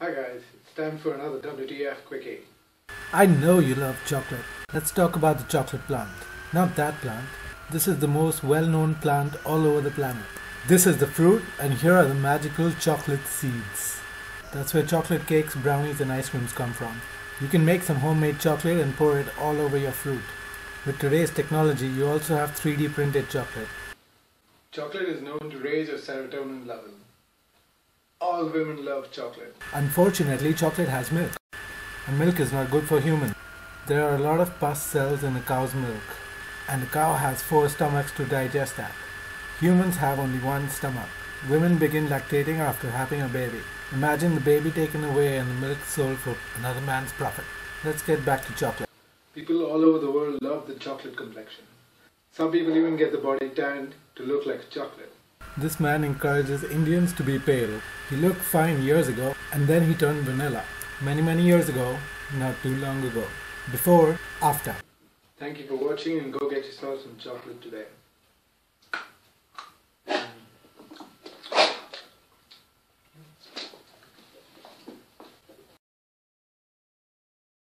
Hi guys, it's time for another WTF Quicky. I know you love chocolate. Let's talk about the chocolate plant. Not that plant. This is the most well known plant all over the planet. This is the fruit, and here are the magical chocolate seeds. That's where chocolate cakes, brownies, and ice creams come from. You can make some homemade chocolate and pour it all over your fruit. With today's technology, you also have 3D printed chocolate. Chocolate is known to raise your serotonin level. All women love chocolate. Unfortunately, chocolate has milk, and milk is not good for humans. There are a lot of pus cells in a cow's milk, and the cow has four stomachs to digest that. Humans have only one stomach. Women begin lactating after having a baby. Imagine the baby taken away and the milk sold for another man's profit. Let's get back to chocolate. People all over the world love the chocolate complexion. Some people even get the body tanned to look like chocolate. This man encourages Indians to be pale. He looked fine years ago and then he turned vanilla. Many, many years ago, not too long ago. Before, after. Thank you for watching and go get yourself some chocolate today.